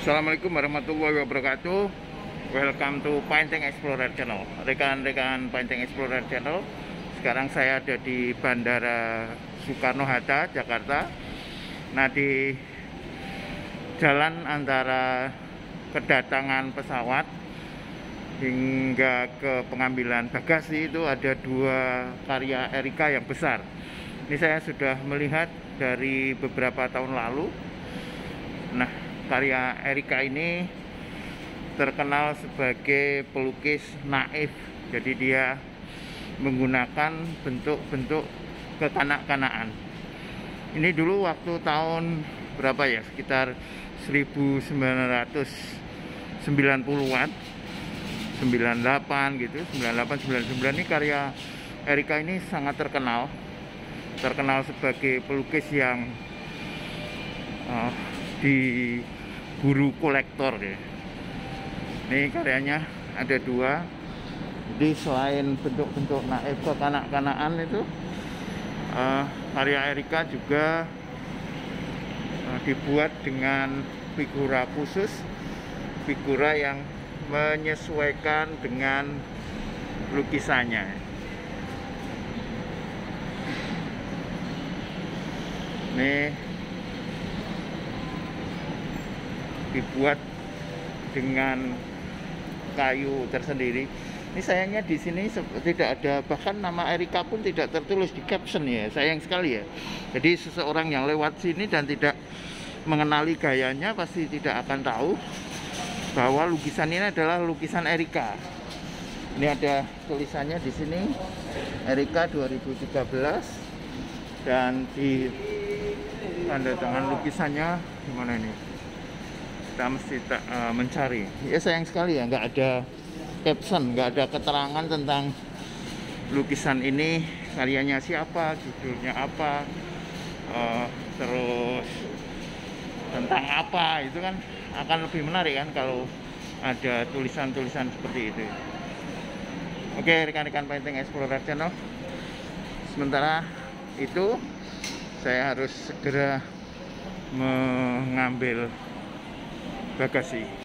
Assalamualaikum warahmatullahi wabarakatuh. Welcome to Painting Explorer Channel. Rekan-rekan Painting Explorer Channel Sekarang saya ada di Bandara Soekarno-Hatta, Jakarta. Nah di jalan antara kedatangan pesawat hingga ke pengambilan bagasi itu ada dua karya Erika yang besar. Ini saya sudah melihat dari beberapa tahun lalu. Nah karya Erika ini terkenal sebagai pelukis naif. Jadi dia menggunakan bentuk-bentuk kekanak-kanaan. Ini dulu waktu tahun berapa ya? Sekitar 1990-an 98 gitu 98 99 ini karya Erika ini sangat terkenal. Terkenal sebagai pelukis yang uh, di guru kolektor ya. Ini karyanya ada dua. Jadi selain bentuk-bentuk naif kekanak-kanaan itu uh, karya Erika juga uh, dibuat dengan figura khusus figura yang menyesuaikan dengan lukisannya. Ini dibuat dengan kayu tersendiri ini sayangnya di sini tidak ada bahkan nama Erika pun tidak tertulis di caption ya sayang sekali ya jadi seseorang yang lewat sini dan tidak mengenali gayanya pasti tidak akan tahu bahwa lukisan ini adalah lukisan Erika. Ini ada tulisannya di sini Erika 2013 dan di tanda tangan lukisannya gimana ini? Kita mesti uh, mencari. Ya sayang sekali ya nggak ada caption, nggak ada keterangan tentang lukisan ini karyanya siapa, judulnya apa, uh, terus tentang apa itu kan akan lebih menarik kan kalau ada tulisan-tulisan seperti itu oke rekan-rekan painting explorer channel sementara itu saya harus segera mengambil bagasi